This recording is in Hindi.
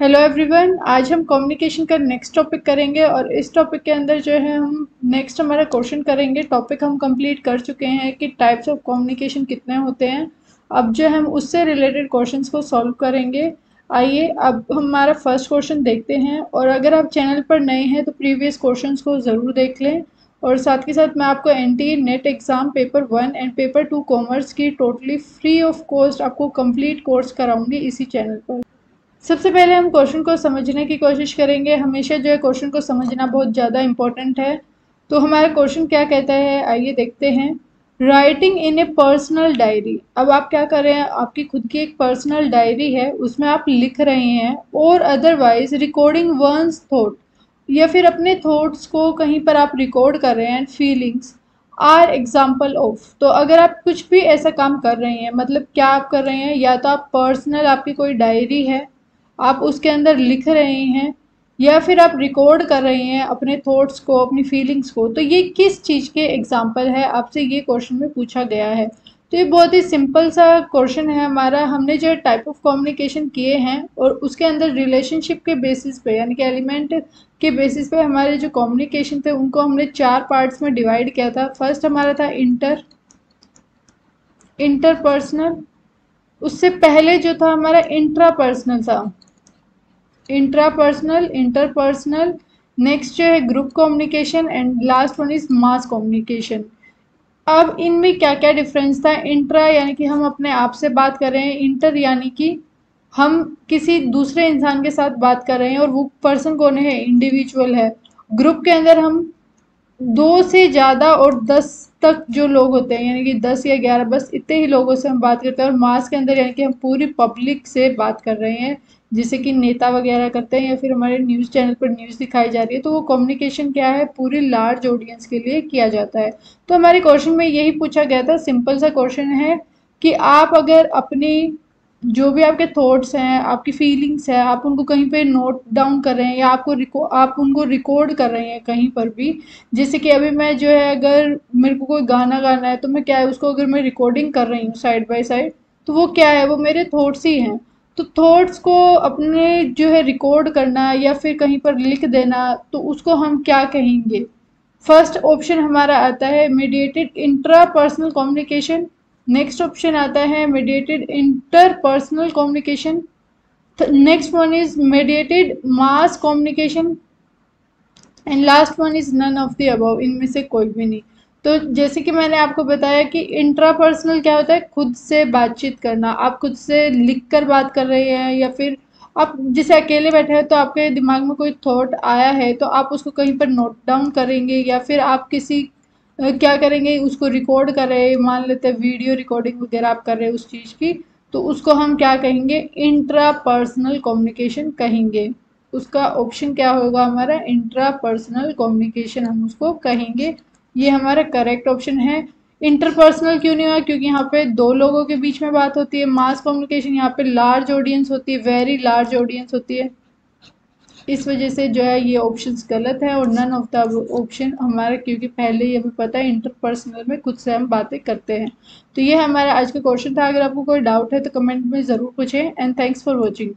हेलो एवरीवन आज हम कम्युनिकेशन का नेक्स्ट टॉपिक करेंगे और इस टॉपिक के अंदर जो है हम नेक्स्ट हमारा क्वेश्चन करेंगे। टॉपिक हम कंप्लीट कर चुके हैं कि टाइप्स ऑफ़ कम्युनिकेशन कितने होते हैं। अब जो हम उससे रिलेटेड क्वेश्चंस को सॉल्व करेंगे। आइए अब हमारा फ़र्स्ट क्वेश्चन देखते हैं और अगर आप चैनल पर नए हैं तो प्रीवियस क्वेश्चन को ज़रूर देख लें। और साथ के साथ मैं आपको N T net exam paper one and paper two commerce की टोटली फ्री ऑफ़ कॉस्ट आपको कंप्लीट कोर्स कराऊँगी इसी चैनल पर। सबसे पहले हम क्वेश्चन को समझने की कोशिश करेंगे। हमेशा जो है क्वेश्चन को समझना बहुत ज़्यादा इंपॉर्टेंट है। तो हमारा क्वेश्चन क्या कहता है, आइए देखते हैं। Writing in a personal diary अब आप क्या कर रहे हैं, आपकी खुद की एक पर्सनल डायरी है, उसमें आप लिख रहे हैं, और अदरवाइज़ रिकॉर्डिंग वंस थॉट या फिर अपने थॉट्स को कहीं पर आप रिकॉर्ड कर रहे हैं and feelings are example of तो अगर आप कुछ भी ऐसा काम कर रहे हैं मतलब क्या आप कर रहे हैं, या तो आप पर्सनल आपकी कोई डायरी है आप उसके अंदर लिख रहे हैं या फिर आप रिकॉर्ड कर रहे हैं अपने थॉट्स को, अपनी फीलिंग्स को तो ये किस चीज़ के एग्ज़ाम्पल है? आपसे ये क्वेश्चन में पूछा गया है। तो ये बहुत ही सिंपल सा क्वेश्चन है हमारा। हमने जो टाइप ऑफ़ कम्युनिकेशन किए हैं और उसके अंदर रिलेशनशिप के बेसिस पे, यानी कि एलिमेंट के बेसिस पे हमारे जो कम्युनिकेशन थे, उनको हमने चार पार्ट्स में डिवाइड किया था। फ़र्स्ट हमारा था इंटर इंटरपर्सनल उससे पहले जो था हमारा इंट्रापर्सनल था। इंट्रापर्सनल इंटरपर्सनल नेक्स्ट जो है group communication and last one is mass communication अब इनमें क्या क्या डिफरेंस था? इंट्रा यानी कि हम अपने आप से बात कर रहे हैं। इंटर यानी कि हम किसी दूसरे इंसान के साथ बात कर रहे हैं और वो पर्सन कौन है? इंडिविजुअल है। ग्रुप के अंदर हम दो से ज़्यादा और दस तक जो लोग होते हैं, यानी कि दस या ग्यारह, बस इतने ही लोगों से हम बात करते हैं। और मास के अंदर यानी कि हम पूरी पब्लिक से बात कर रहे हैं, जैसे कि नेता वगैरह करते हैं या फिर हमारे न्यूज़ चैनल पर न्यूज़ दिखाई जा रही है तो वो कम्युनिकेशन क्या है? पूरी लार्ज ऑडियंस के लिए किया जाता है। तो हमारे क्वेश्चन में यही पूछा गया था सिंपल सा क्वेश्चन है कि आप अगर अपनी जो भी आपके थॉट्स हैं, आपकी फीलिंग्स हैं, आप उनको कहीं पे नोट डाउन कर रहे हैं या आपको आप उनको रिकॉर्ड कर रहे हैं कहीं पर भी। जैसे कि अभी मैं जो है, अगर मेरे को कोई गाना गाना है तो मैं क्या है, उसको अगर मैं रिकॉर्डिंग कर रही हूँ साइड बाय साइड तो वो क्या है, वो मेरे थॉट्स ही हैं। तो थॉट्स को अपने जो है रिकॉर्ड करना या फिर कहीं पर लिख देना तो उसको हम क्या कहेंगे? फ़र्स्ट ऑप्शन हमारा आता है mediated intrapersonal communication next option आता है mediated interpersonal communication next one is mediated mass communication and last one is none of the above इनमें से कोई भी नहीं। तो जैसे कि मैंने आपको बताया कि इंट्रापर्सनल क्या होता है? खुद से बातचीत करना। आप खुद से लिख कर बात कर रहे हैं या फिर आप जिसे अकेले बैठे हैं तो आपके दिमाग में कोई थॉट आया है तो आप उसको कहीं पर नोट डाउन करेंगे या फिर आप किसी क्या करेंगे? उसको रिकॉर्ड कर रहे हैं, मान लेते हैं वीडियो रिकॉर्डिंग वगैरह आप कर रहे हैं उस चीज़ की तो उसको हम क्या कहेंगे? इंट्रा पर्सनल कम्युनिकेशन कहेंगे। उसका ऑप्शन क्या होगा हमारा? इंट्रा पर्सनल कम्युनिकेशन हम उसको कहेंगे। ये हमारा करेक्ट ऑप्शन है। इंटरपर्सनल क्यों नहीं हुआ? क्योंकि यहाँ पे दो लोगों के बीच में बात होती है। मास कम्युनिकेशन यहाँ पे लार्ज ऑडियंस होती है वेरी लार्ज ऑडियंस होती है। इस वजह से जो है ये ऑप्शंस गलत है और नन ऑफ़ द ऑप्शन हमारा, क्योंकि पहले ही हमें पता है इंटरपर्सनल में खुद से हम बातें करते हैं। तो ये हमारा आज का क्वेश्चन था। अगर आपको कोई डाउट है तो कमेंट में ज़रूर पूछें। And thanks for watching